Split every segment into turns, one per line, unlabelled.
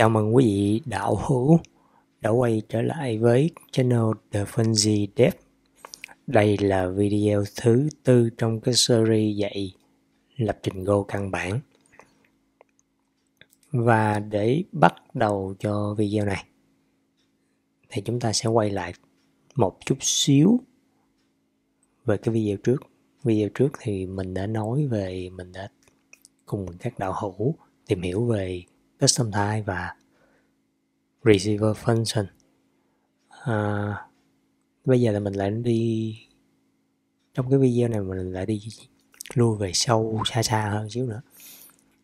Chào mừng quý vị đạo hữu đã quay trở lại với channel The Funzy Dev. Đây là video thứ tư trong cái series dạy lập trình Go căn bản. Và để bắt đầu cho video này, thì chúng ta sẽ quay lại một chút xíu về cái video trước. Video trước thì mình đã nói về, mình đã cùng các đạo hữu tìm hiểu về custom type và receiver function. À, bây giờ là mình lại đi trong cái video này mình lại đi lui về sâu xa xa hơn xíu nữa.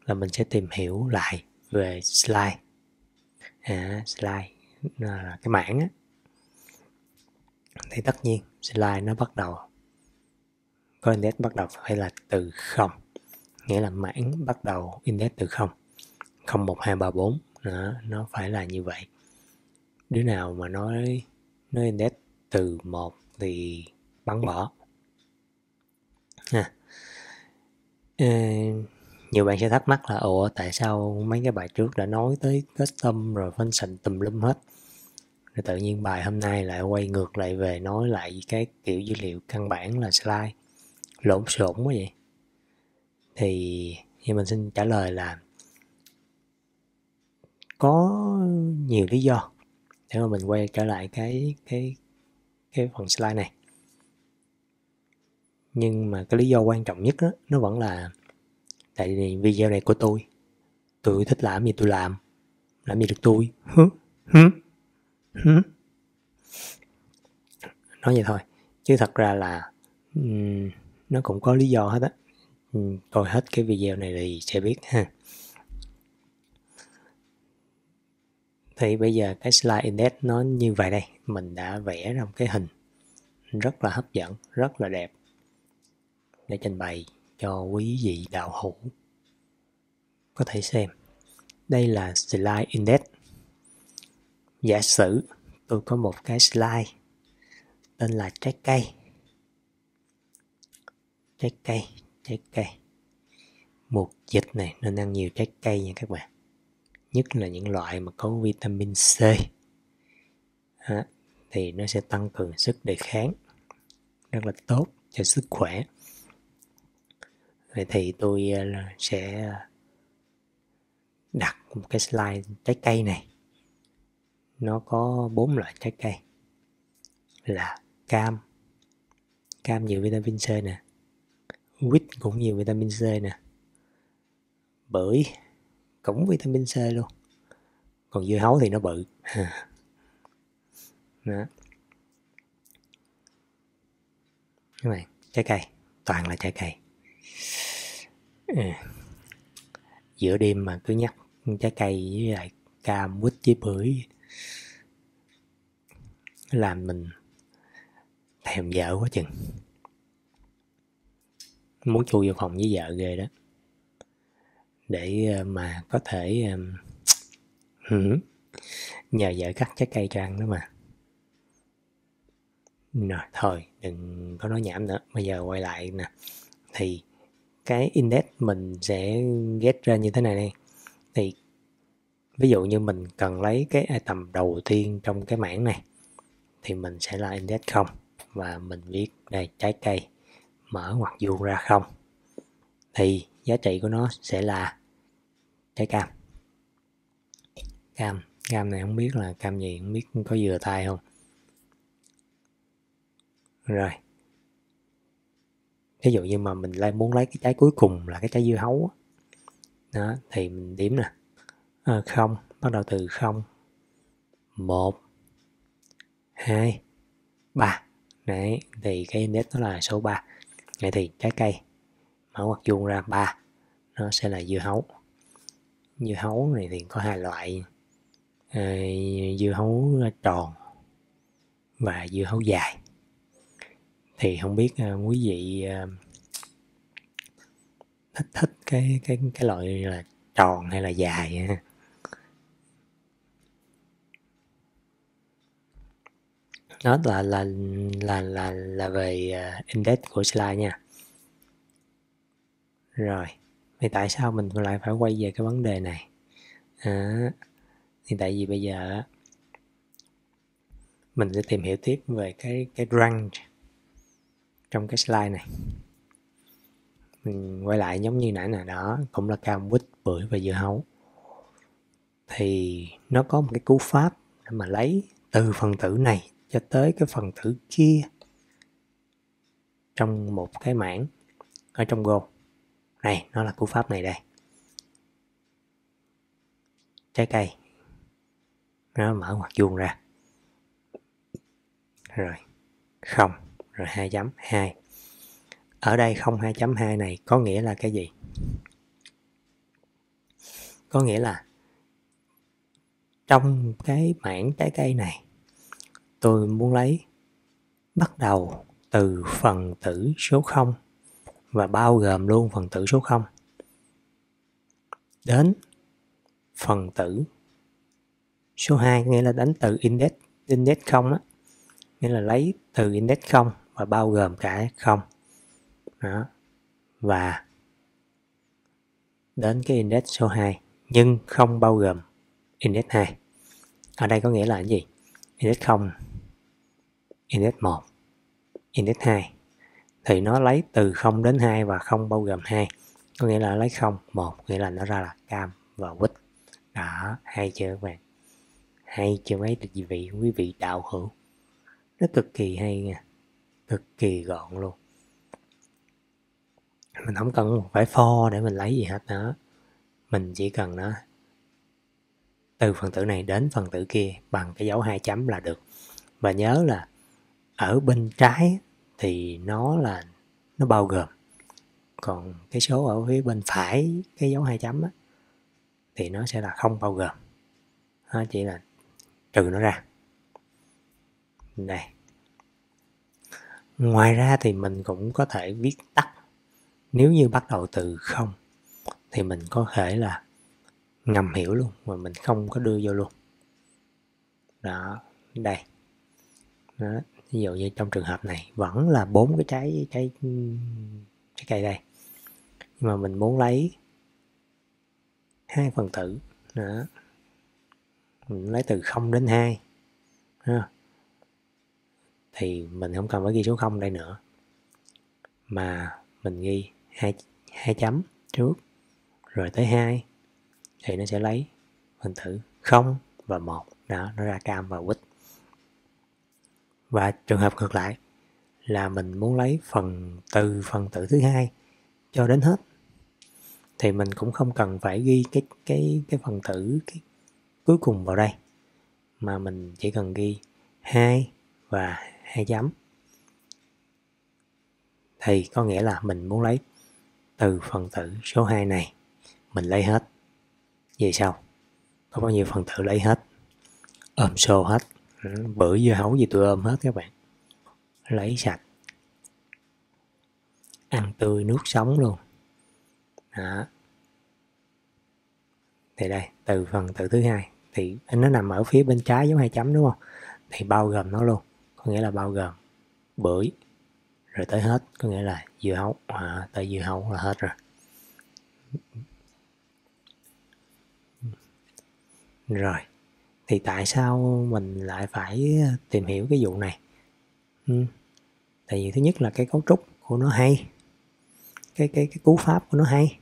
Là mình sẽ tìm hiểu lại về slide. À, slide là cái mảng á. Thì tất nhiên slide nó bắt đầu có index bắt đầu phải là từ không. Nghĩa là mảng bắt đầu index từ không. Không một hai ba bốn nó nó phải là như vậy. Đứa nào mà nói nói index từ một thì bắn bỏ. Ha. À, nhiều bạn sẽ thắc mắc là ồ tại sao mấy cái bài trước đã nói tới custom rồi function tùm lum hết? Rồi tự nhiên bài hôm nay lại quay ngược lại về nói lại cái kiểu dữ liệu căn bản là slide. Lộn xộn quá vậy. Thì thì mình xin trả lời là có nhiều lý do để mà mình quay trở lại cái cái cái phần slide này. Nhưng mà cái lý do quan trọng nhất đó, nó vẫn là tại vì video này của tôi tôi thích làm gì tôi làm làm gì được tôi. Nói vậy thôi chứ thật ra là um, nó cũng có lý do hết á. Coi hết cái video này thì sẽ biết ha. Thì bây giờ cái slide index nó như vậy đây. Mình đã vẽ ra một cái hình rất là hấp dẫn, rất là đẹp để trình bày cho quý vị đạo hữu có thể xem. Đây là slide index. Giả sử tôi có một cái slide tên là trái cây. Trái cây trái cây. Một dịch này nên ăn nhiều trái cây nha các bạn nhất là những loại mà có vitamin C. À, thì nó sẽ tăng cường sức đề kháng rất là tốt cho sức khỏe. Vậy thì tôi à, sẽ đặt một cái slide trái cây này. Nó có bốn loại trái cây là cam cam nhiều vitamin C nè quýt cũng nhiều vitamin C nè bưởi cũng vitamin C luôn. Còn dưa hấu thì nó bự. Đó. Các bạn trái cây. Toàn là trái cây. À. giữa đêm mà cứ nhắc trái cây với lại cam, quýt với bưởi. Làm mình thèm vợ quá chừng. Muốn chui vào phòng với vợ ghê đó để ờ, mà có thể nhờ vợ cắt trái cây cho ăn đó mà. Rồi, thôi, đừng có nói nhảm nữa. Bây giờ quay lại nè. Thì cái index mình sẽ ghét ra như thế này đây. Thì ví dụ như mình cần lấy cái item đầu tiên trong cái mảng này, thì mình sẽ là index không? Và mình viết đây, trái cây mở ngoặc vuông ra không? Thì giá trị của nó sẽ là trái cam. Cam cam này không biết là cam gì không biết có dừa tay không. Rồi. Ví dụ như mà mình lại muốn lấy cái trái cuối cùng là cái trái dưa hấu đó thì mình điểm nè. À, không bắt đầu từ không. Một hai ba. Đấy thì cái index nó là số 3 vậy thì trái cây mở ngoặc vuông ra ba. Nó sẽ là dưa hấu. Dưa hấu này thì có hai loại. À, dưa hấu tròn và dưa hấu dài. Thì không biết à, quý vị à, thích thích cái cái cái loại là tròn hay là dài ha? Đó là là là là là về index của slide nha rồi thì tại sao mình lại phải quay về cái vấn đề này? À, thì tại vì bây giờ mình sẽ tìm hiểu tiếp về cái cái range trong cái slide này. Mình quay lại giống như nãy nè đó cũng là cam quýt bưởi và dưa hấu. Thì nó có một cái cú pháp để mà lấy từ phần tử này cho tới cái phần tử kia trong một cái mảng ở trong Go này, nó là cú pháp này đây. Trái cây. Nó mở ngoặc vuông ra. Rồi, không. Rồi 2 chấm 2 ở đây không 2.2 này có nghĩa là cái gì? Có nghĩa là trong cái mảng trái cây này, tôi muốn lấy bắt đầu từ phần tử số 0 và bao gồm luôn phần tử số 0 đến phần tử số 2 nghĩa là đánh từ index index 0 á, nghĩa là lấy từ index 0 và bao gồm cả 0 đó. Và đến cái index số 2 nhưng không bao gồm index 2 ở đây có nghĩa là cái gì? Index 0 index 1 index 2 thì nó lấy từ 0 đến 2 và không bao gồm 2 có nghĩa là lấy 0 1 nghĩa là nó ra là cam và quýt. Đó hay chưa các bạn. Hay chưa mấy quý vị quý vị đạo hữu. Nó cực kỳ hay nha. Cực kỳ gọn luôn. Mình không cần phải for để mình lấy gì hết đó. Mình chỉ cần nó từ phần tử này đến phần tử kia bằng cái dấu hai chấm là được. Và nhớ là ở bên trái thì nó là nó bao gồm. Còn cái số ở phía bên phải cái dấu hai chấm á, thì nó sẽ là không bao gồm. Nó chỉ là trừ nó ra. Đây ngoài ra thì mình cũng có thể viết tắt. Nếu như bắt đầu từ không thì mình có thể là ngầm hiểu luôn mà mình không có đưa vô luôn. Đó đây. Đó ví dụ như trong trường hợp này, vẫn là bốn cái trái trái trái cây đây. Nhưng mà mình muốn lấy hai phần tử, đó. Mình lấy từ 0 đến 2 ha. thì mình không cần phải ghi số 0 đây nữa. Mà mình ghi hai hai chấm trước, rồi tới 2 thì nó sẽ lấy phần tử 0 và 1 đó, nó ra cam và quýt và trường hợp ngược lại là mình muốn lấy phần từ, phần tử thứ hai cho đến hết. Thì mình cũng không cần phải ghi cái cái cái phần tử cái cuối cùng vào đây. Mà mình chỉ cần ghi hai và hai chấm. Thì có nghĩa là mình muốn lấy từ phần tử số 2 này, mình lấy hết. Về sau, có bao nhiêu phần tử lấy hết? Ôm xô hết bự dưa hấu gì tôi ôm hết các bạn. Lấy sạch. Ăn tươi nước sống luôn. Đó. Thì đây từ phần tự thứ hai. Thì nó nằm ở phía bên trái giống hai chấm đúng không? Thì bao gồm nó luôn. Có nghĩa là bao gồm bưởi rồi tới hết. Có nghĩa là dưa hấu. À, tới dưa hấu là hết rồi. Rồi thì tại sao mình lại phải ờ, tìm hiểu cái vụ này? Ừ. tại vì thứ nhất là cái cấu trúc của nó hay, cái cái cái cú pháp của nó hay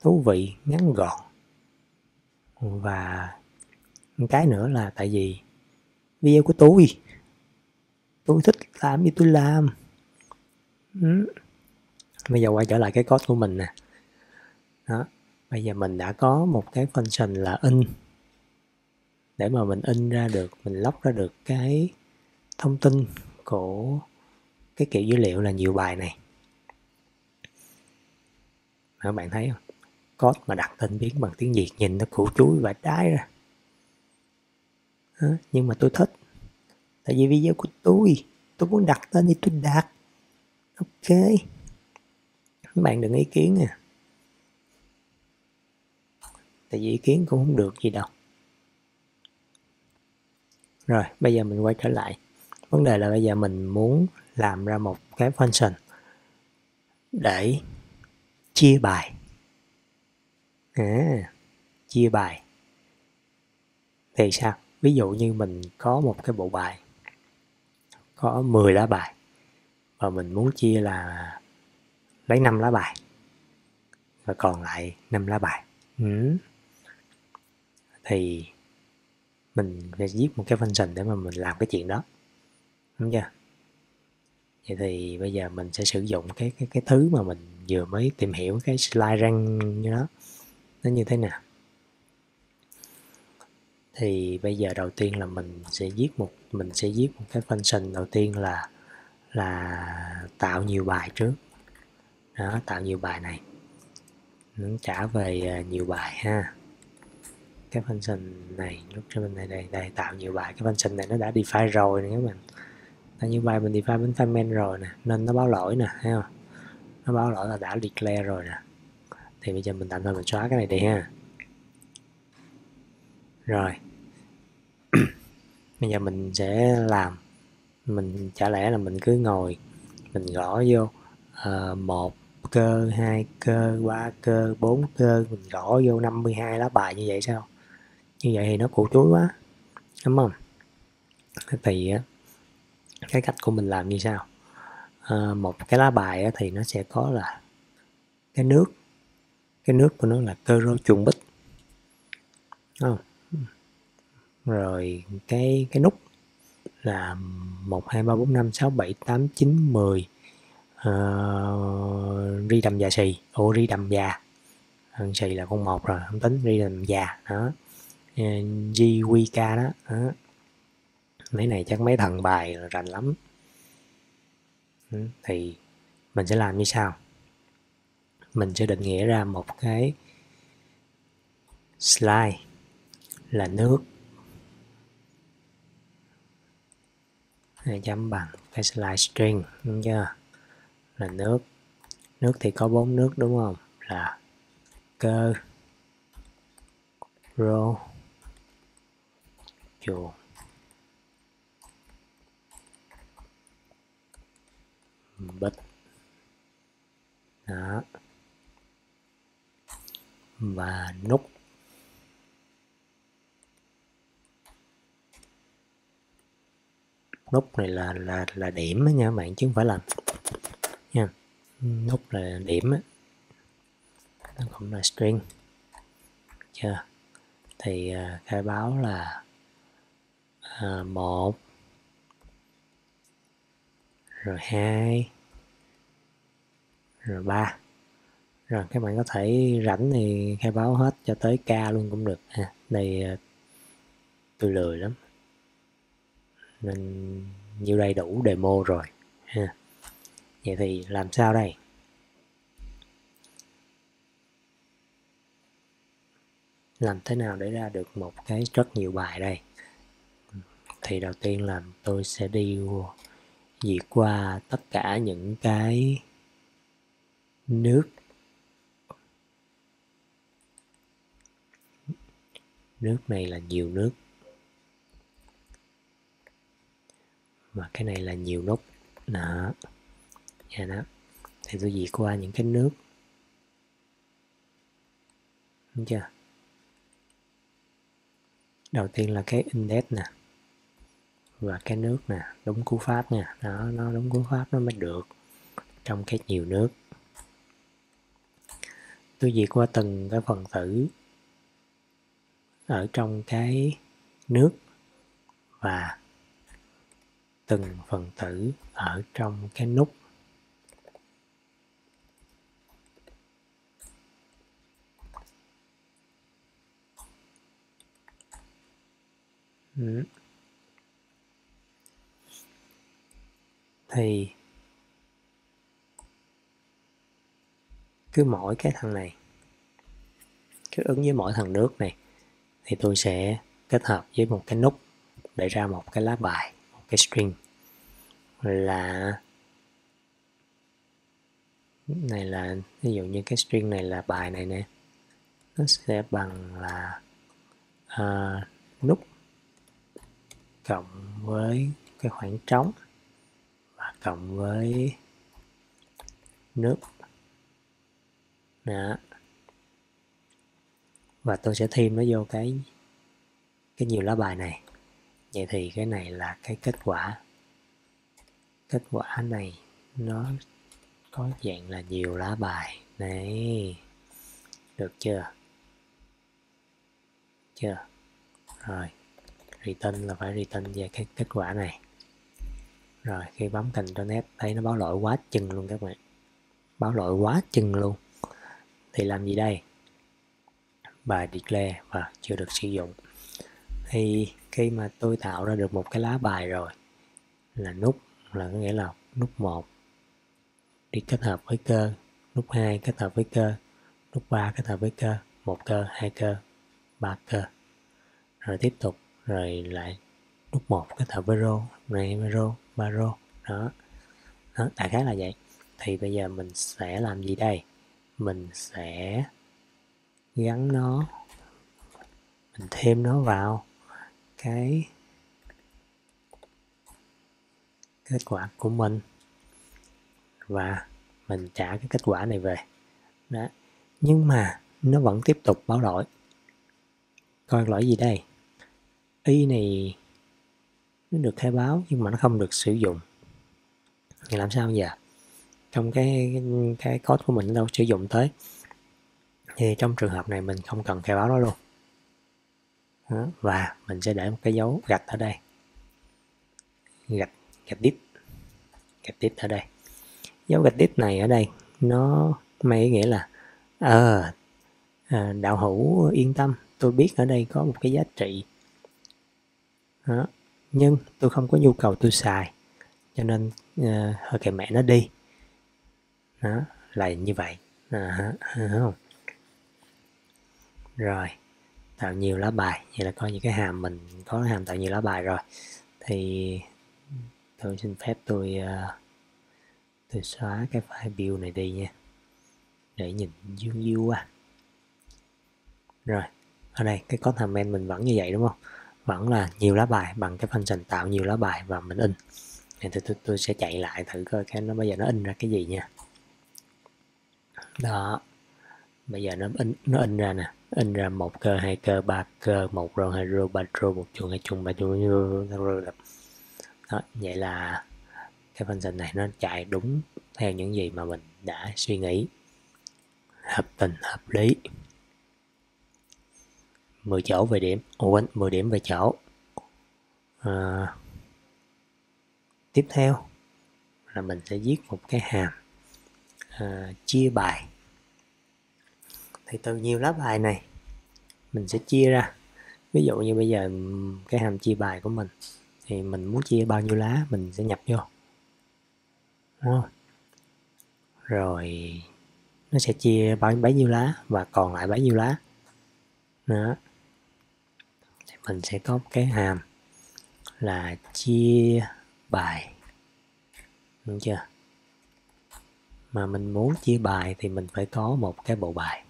thú vị, ngắn gọn. Và cái nữa là tại vì video của tôi tôi thích làm gì tôi làm. Ừ. bây giờ quay trở lại cái code của mình nè. Đó bây giờ mình đã có một cái function là in. Để mà mình in ra được mình lóc ra được cái thông tin của cái kiểu dữ liệu là nhiều bài này. Các bạn thấy không? Code mà đặt tên biến bằng tiếng Việt nhìn nó củ chuối và trái ra. Đó, nhưng mà tôi thích. Tại vì video của tôi tôi muốn đặt tên thì tôi đặt. Ok. Các bạn đừng ý kiến à tại vì ý kiến cũng không được gì đâu. Rồi bây giờ mình quay trở lại. Vấn đề là bây giờ mình muốn làm ra một cái function để chia bài. À, chia bài. Thì sao? Ví dụ như mình có một cái bộ bài có 10 lá bài và mình muốn chia là lấy 5 lá bài và còn lại 5 lá bài. Ừ thì mình phải viết một cái function để mà mình làm cái chuyện đó. Đúng chưa? Vậy thì bây giờ mình sẽ sử dụng cái cái cái thứ mà mình vừa mới tìm hiểu, cái slide rank như đó. Nó như thế nào? Thì bây giờ đầu tiên là mình sẽ viết một, mình sẽ viết một cái function đầu tiên là là tạo nhiều bài trước. Đó, tạo nhiều bài này. Nó trả về à, nhiều bài ha cái function này lúc cho mình này đây đây tạo nhiều bài cái function này nó đã define rồi nè các bạn. Tại như bài mình define bên comment rồi nè nên nó báo lỗi nè thấy không? Nó báo lỗi là đã declare rồi nè. Thì bây giờ mình tạm thời mình xóa cái này đi ha. Rồi. Bây giờ mình sẽ làm. Mình chả lẽ là mình cứ ngồi mình gõ vô uh, một cơ hai cơ ba cơ bốn cơ mình gõ vô 52 lá bài như vậy sao? Như vậy thì nó cụ chuối quá đúng không? Thì cái cách của mình làm như sao à, ờ, một cái lá bài thì nó sẽ có là cái nước cái nước của nó là cơ rô chuồng bích không? Rồi cái cái nút là một hai ba bốn năm sáu bảy tám chín mười uh, ri đầm già xì. Ô ri đầm già. Xì là con một rồi không tính ri đầm già đó ờ, GWK đó, đó. Mấy này chắc mấy thằng bài rành lắm. Thì mình sẽ làm như sau. Mình sẽ định nghĩa ra một cái slide là nước. Hai chấm bằng cái slide string đúng chưa? Là nước. Nước thì có bốn nước đúng không? Là cơ rô vô. Bích. Đó. Và nút. Nút này là là là điểm nha các bạn chứ không phải là nha. Nút là điểm á. Nó cũng là string. Chưa? Thì uh, khai báo là à, một. Rồi hai. Rồi ba. Rồi các bạn có thể rảnh thì khai báo hết cho tới k luôn cũng được. À, ha đây ờ, tôi lười lắm. Nên nhiêu đây đủ demo rồi. Ha. Vậy thì làm sao đây? Làm thế nào để ra được một cái rất nhiều bài đây? Thì đầu tiên là tôi sẽ đi diệt qua tất cả những cái nước. Nước này là nhiều nước. Mà cái này là nhiều nút. Đó. Dạ đó. Thì tôi diệt qua những cái nước. Đúng chưa? Đầu tiên là cái index nè và cái nước nè đúng cú pháp nha. Đó, nó đúng cú pháp nó mới được trong cái nhiều nước. Tôi diệt qua từng cái phần tử ở trong cái nước và từng phần tử ở trong cái nút. Ừ. thì cứ mỗi cái thằng này cứ ứng với mỗi thằng nước này thì tôi sẽ kết hợp với một cái nút để ra một cái lá bài một cái string. Là này là ví dụ như cái string này là bài này nè nó sẽ bằng là uh, nút cộng với cái khoảng trống cộng với nước. Đó. Và tôi sẽ thêm nó vô cái cái nhiều lá bài này. Vậy thì cái này là cái kết quả. Kết quả này nó có dạng là nhiều lá bài. Này. Được chưa? Chưa? Rồi. Return là phải return về cái kết quả này rồi, khi bấm Ctrl thấy nó báo lỗi quá chừng luôn các bạn. Báo lỗi quá chừng luôn. Thì làm gì đây? Bài declare và chưa được sử dụng. Thì khi mà tôi tạo ra được một cái lá bài rồi, là nút, là có nghĩa là nút 1 đi kết hợp với cơ, nút 2 kết hợp với cơ, nút 3 kết hợp với cơ, một cơ, hai cơ, ba cơ. Rồi tiếp tục, rồi lại nút 1 kết hợp với rô này với rô Baro đó. Đó, đại khái là vậy. Thì bây giờ mình sẽ làm gì đây? Mình sẽ gắn nó, mình thêm nó vào cái kết quả của mình. Và mình trả cái kết quả này về. Đó. Nhưng mà nó vẫn tiếp tục báo lỗi. Coi lỗi gì đây? Y này nó được khai báo nhưng mà nó không được sử dụng. Thì làm sao giờ? Trong cái cái code của mình đâu sử dụng tới. Thì trong trường hợp này mình không cần khai báo nó luôn. Đó. và mình sẽ để một cái dấu gạch ở đây. Gạch gạch đít gạch đít ở đây. Dấu gạch đít này ở đây nó mang ý nghĩa là ờ à, đạo hữu yên tâm tôi biết ở đây có một cái giá trị. Đó nhưng tôi không có nhu cầu tôi xài. Cho nên uh, hơi kệ mẹ nó đi. Đó là như vậy. À, không? Rồi tạo nhiều lá bài. Vậy là coi như cái hàm mình có hàm tạo nhiều lá bài rồi. Thì tôi xin phép tôi uh, tôi xóa cái file build này đi nha. Để nhìn dương dương quá. Rồi ở đây cái có comment mình vẫn như vậy đúng không? Vẫn là nhiều lá bài bằng cái function tạo nhiều lá bài và mình in. Thì tôi, tôi, tôi sẽ chạy lại thử coi cái nó bây giờ nó in ra cái gì nha. Đó. Bây giờ nó in nó in ra nè. In ra một cơ hai cơ ba cơ một rô hai rô ba rô một chuồng hai chuồng ba chuồng đó vậy là cái function này nó chạy đúng theo những gì mà mình đã suy nghĩ. Hợp tình hợp lý. 10 chỗ về điểm. Ủa 10 điểm về chỗ à, tiếp theo là mình sẽ viết một cái hàm à, chia bài. Thì từ nhiều lá bài này mình sẽ chia ra. Ví dụ như bây giờ cái hàm chia bài của mình thì mình muốn chia bao nhiêu lá mình sẽ nhập vô. Đúng không? Rồi nó sẽ chia bao bấy nhiêu lá và còn lại bấy nhiêu lá. Đó mình sẽ có cái hàm là chia bài. Đúng chưa? Mà mình muốn chia bài thì mình phải có một cái bộ bài.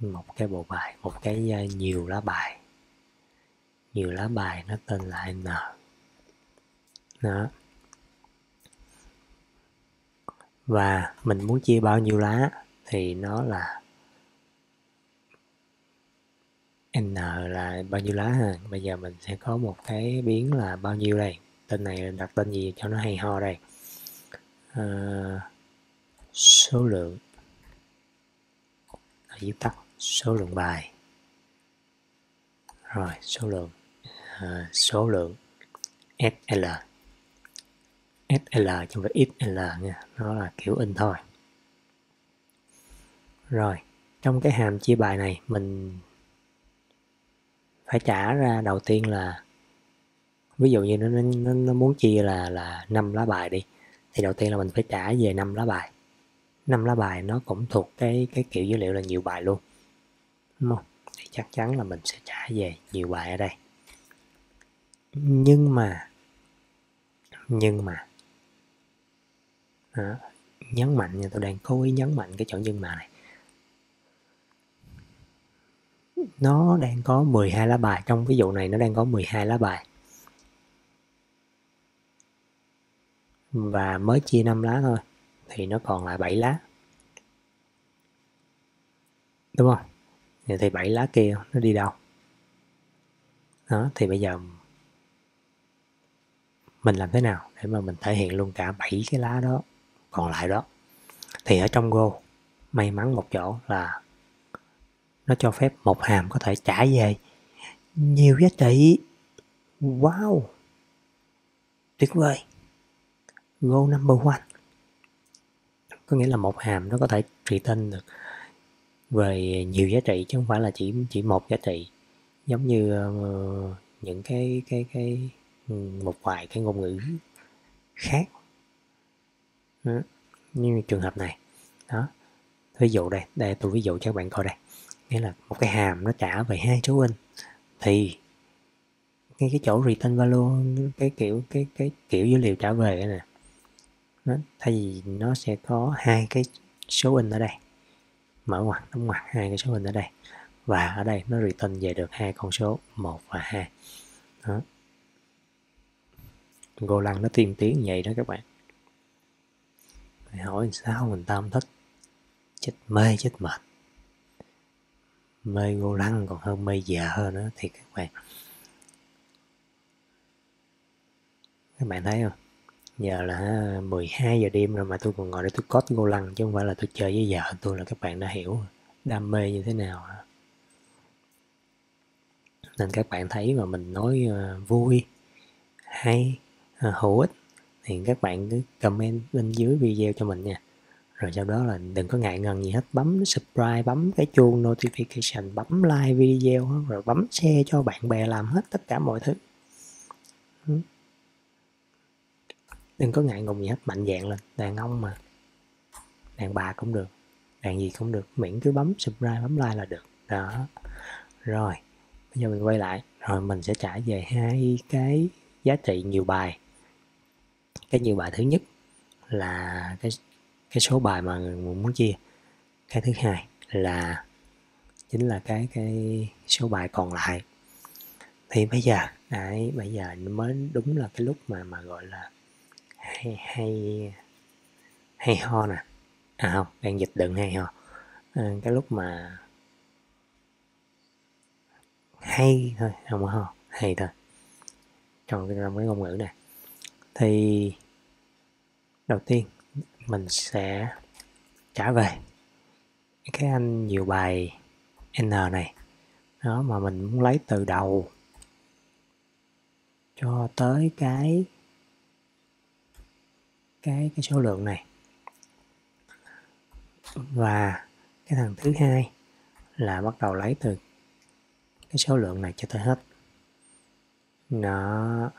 Một cái bộ bài, một cái à, nhiều lá bài. Nhiều lá bài nó tên là n. Đó. Và mình muốn chia bao nhiêu lá thì nó là n là bao nhiêu lá ha? Bây giờ mình sẽ có một cái biến là bao nhiêu đây? Tên này đặt tên gì cho nó hay ho đây? À, số lượng. Ở viết tắt số lượng bài. Rồi số lượng. À, số lượng SL SL chứ không phải XL nha nó là kiểu in thôi. Rồi trong cái hàm chia bài này mình phải trả ra đầu tiên là ví dụ như nó nó, nó muốn chia là là năm lá bài đi thì đầu tiên là mình phải trả về năm lá bài. Năm lá bài nó cũng thuộc cái cái kiểu dữ liệu là nhiều bài luôn đúng không? Thì chắc chắn là mình sẽ trả về nhiều bài ở đây. Nhưng mà nhưng mà đó, nhấn mạnh nha tôi đang cố ý nhấn mạnh cái chỗ nhưng mà này. Nó đang có 12 lá bài, trong ví dụ này nó đang có 12 lá bài. Và mới chia 5 lá thôi, thì nó còn lại 7 lá. Đúng không? Vậy thì 7 lá kia nó đi đâu? Đó, thì bây giờ mình làm thế nào để mà mình thể hiện luôn cả 7 cái lá đó còn lại đó? Thì ở trong Go, may mắn một chỗ là nó cho phép một hàm có thể trả về. Nhiều giá trị. Wow. Tuyệt vời. Go number one. Có nghĩa là một hàm nó có thể return được về nhiều giá trị chứ không phải là chỉ chỉ một giá trị. Giống như uh, những cái cái cái ừ, một vài cái ngôn ngữ khác. Đó. như trường hợp này. Đó. Ví dụ đây đây tôi ví dụ cho các bạn coi đây nghĩa là một cái hàm nó trả về hai số in. Thì ngay cái chỗ return value cái kiểu, cái cái kiểu dữ liệu trả về này nè, nó, thay vì nó sẽ có hai cái số in ở đây, mở ngoặc, đóng ngoặc, hai cái số in ở đây, và ở đây nó return về được hai con số 1 và 2 đó. Golang nó tiên tiến vậy đó các bạn. Mày hỏi sao mình ta không thích? Chết mê, chết mệt mê Golang còn hơn mê giờ hơn nữa thì các bạn. Các bạn thấy không? Giờ là 12 giờ đêm rồi mà tôi còn ngồi để tôi cót vô lăng, chứ không phải là tôi chơi với vợ tôi là các bạn đã hiểu đam mê như thế nào nên các bạn thấy mà mình nói ờ, vui, hay ờ, hữu ích, thì các bạn cứ comment bên dưới video cho mình nha rồi sau đó là đừng có ngại ngần gì hết, bấm subscribe, bấm cái chuông notification, bấm like video rồi bấm share cho bạn bè làm hết tất cả mọi thứ. Ừ. Đừng có ngại ngùng gì hết, mạnh dạn lên, đàn ông mà. Đàn bà cũng được, đàn gì cũng được, miễn cứ bấm subscribe, bấm like là được. Đó. Rồi, bây giờ mình quay lại, rồi mình sẽ trả về hai cái giá trị nhiều bài. Cái nhiều bài thứ nhất là cái cái số bài mà muốn chia. Cái thứ hai là chính là cái cái số bài còn lại. Thì bây giờ đấy bây giờ mới đúng là cái lúc mà mà gọi là hay hay hay ho nè. À không đang dịch đừng hay ho. À, cái lúc mà hay thôi không có ho hay thôi. Trong cái trong cái ngôn ngữ này. Thì đầu tiên mình sẽ trả về. Cái anh nhiều bài n này, đó mà mình muốn lấy từ đầu cho tới cái cái cái số lượng này. Và cái thằng thứ hai là bắt đầu lấy từ cái số lượng này cho tới hết. Nó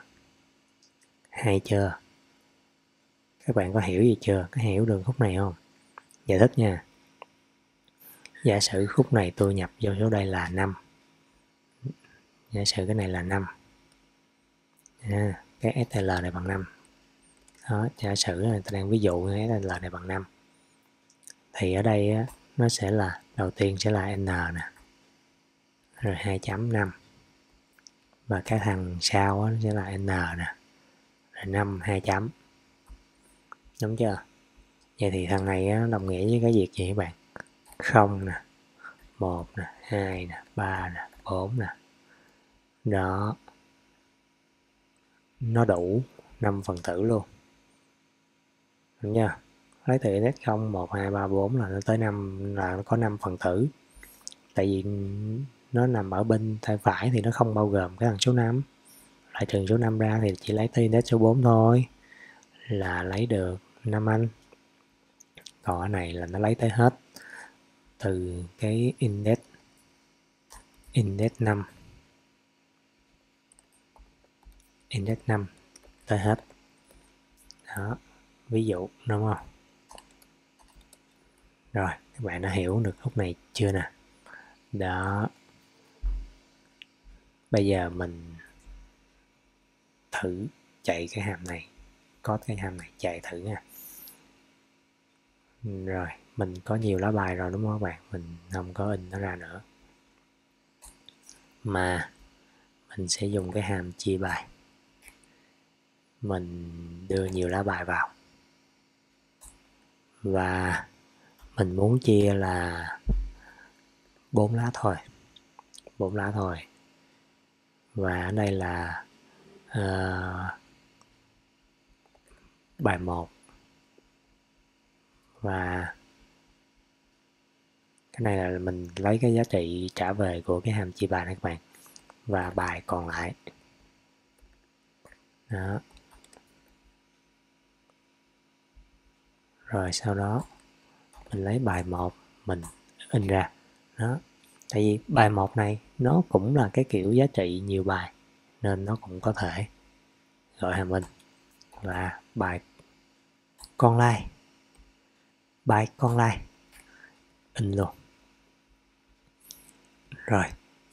hay chưa? Các bạn có hiểu gì chưa? Có hiểu được khúc này không? Giải thích nha. Giả sử khúc này tôi nhập vô số đây là 5 giả sử cái này là 5 à, cái STL này bằng 5 đó, giả sử là ta đang ví dụ cái STL này bằng 5 thì ở đây á, nó sẽ là đầu tiên sẽ là N nè. Rồi 2.5 và cái thằng sau á, nó sẽ là N nè. Rồi 5 2 chấm đúng chưa? Vậy thì thằng này nó đồng nghĩa với cái việc gì các bạn? Không nè, một nè, hai nè, ba nè, bốn nè. Đó. Nó đủ 5 phần tử luôn. Đúng chưa? Lấy từ net không, một, hai, ba, bốn là nó tới năm, là nó có 5 phần tử. Tại vì nó nằm ở bên tay phải thì nó không bao gồm cái thằng số 5 lại trừ số 5 ra thì chỉ lấy tới index số 4 thôi là lấy được Nam anh. Còn ở này là nó lấy tới hết từ cái index index 5 index 5 tới hết. Đó, ví dụ, đúng không? Rồi, các bạn đã hiểu được lúc này chưa nè? Đó. Bây giờ mình thử chạy cái hàm này. Có cái hàm này, chạy thử nha rồi mình có nhiều lá bài rồi đúng không các bạn? Mình không có in nó ra nữa. Mà mình sẽ dùng cái hàm chia bài. Mình đưa nhiều lá bài vào. Và mình muốn chia là bốn lá thôi. Bốn lá thôi. Và ở đây là uh, bài 1 và cái này là mình lấy cái giá trị trả về của cái hàm chia bài này các bạn, và bài còn lại. Đó. Rồi sau đó mình lấy bài 1 mình in ra. Đó. Tại vì bài 1 này nó cũng là cái kiểu giá trị nhiều bài, nên nó cũng có thể gọi hàm in và bài con lai bài con lai. In luôn. Rồi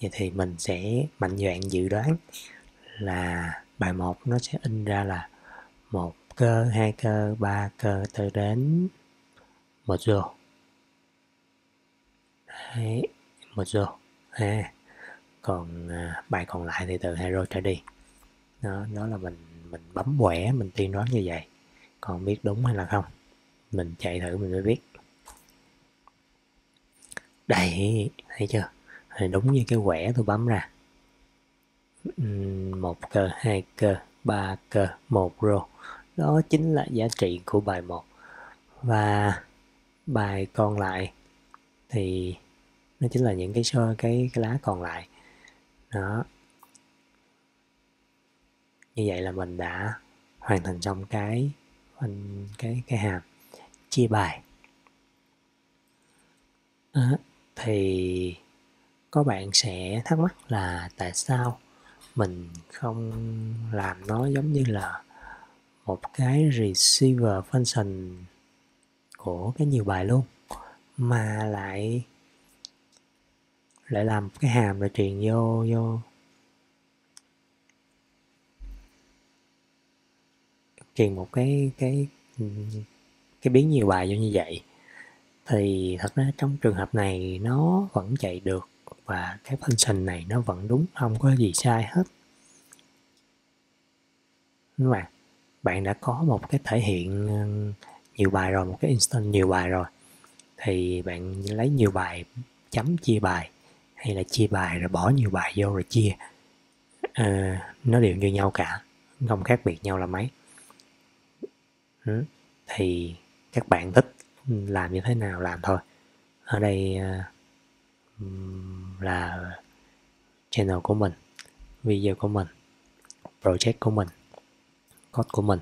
vậy thì mình sẽ mạnh dạn dự đoán là bài 1 nó sẽ in ra là một cơ hai cơ ba cơ tới đến một rô. Đấy, một rô. Ha còn à, bài còn lại thì từ hai rô trở đi. Đó, đó là mình mình bấm quẻ mình tiên đoán như vậy. Còn biết đúng hay là không? Mình chạy thử mình mới biết. Đây thấy chưa? Thì đúng như cái quẻ tôi bấm ra. Một cơ hai cơ ba cơ một rô. Đó chính là giá trị của bài 1 và bài còn lại thì nó chính là những cái sơ cái, cái lá còn lại. Đó. Như vậy là mình đã hoàn thành xong cái cái cái hàm chia bài. À, thì có bạn sẽ thắc mắc là tại sao mình không làm nó giống như là một cái receiver function của cái nhiều bài luôn mà lại lại làm cái hàm rồi truyền vô vô. Truyền một cái cái cái biến nhiều bài vô như vậy. Thì thật ra trong trường hợp này nó vẫn chạy được và cái function này nó vẫn đúng không có gì sai hết. Các bạn bạn đã có một cái thể hiện ờ, nhiều bài rồi một cái instant nhiều bài rồi thì bạn lấy nhiều bài chấm chia bài hay là chia bài rồi bỏ nhiều bài vô rồi chia. À, nó đều như nhau cả không khác biệt nhau là mấy. Ừ. thì các bạn thích làm như thế nào làm thôi. Ở đây à, là channel của mình, video của mình, project của mình, code của mình.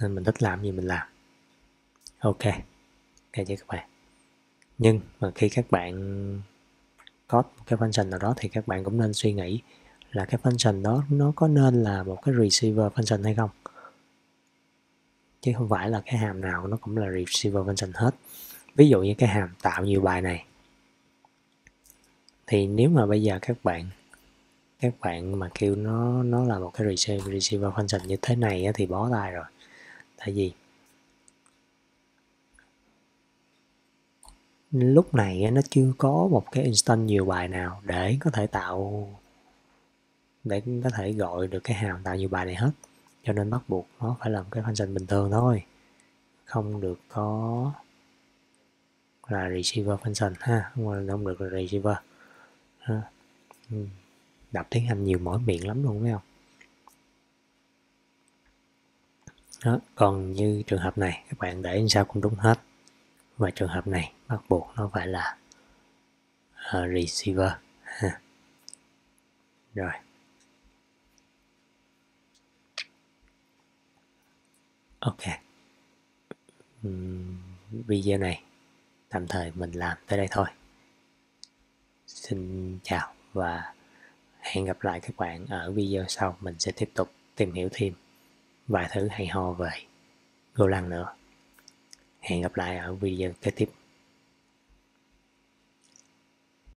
Nên mình thích làm gì mình làm. Ok ok chứ các bạn? Nhưng mà khi các bạn code một cái function nào đó thì các bạn cũng nên suy nghĩ là cái function đó nó có nên là một cái receiver function hay không chứ không phải là cái hàm nào nó cũng là receiver function hết. Ví dụ như cái hàm tạo nhiều bài này. Thì nếu mà bây giờ các bạn các bạn mà kêu nó nó là một cái receiver, receiver function như thế này thì bó tay rồi. Tại vì lúc này nó chưa có một cái instance nhiều bài nào để có thể tạo để có thể gọi được cái hàm tạo nhiều bài này hết cho nên bắt buộc nó phải làm cái function bình thường thôi không được có là receiver function ha không, không được là receiver ha. Ừ. Đọc tiếng Anh nhiều mỏi miệng lắm luôn phải không đó. còn như trường hợp này các bạn để sao cũng đúng hết và trường hợp này bắt buộc nó phải là uh, receiver ha. rồi ok. Uhm, video này tạm thời mình làm tới đây thôi. Xin chào và hẹn gặp lại các bạn ở video sau. Mình sẽ tiếp tục tìm hiểu thêm vài thứ hay ho về Golang nữa. Hẹn gặp lại ở video kế tiếp.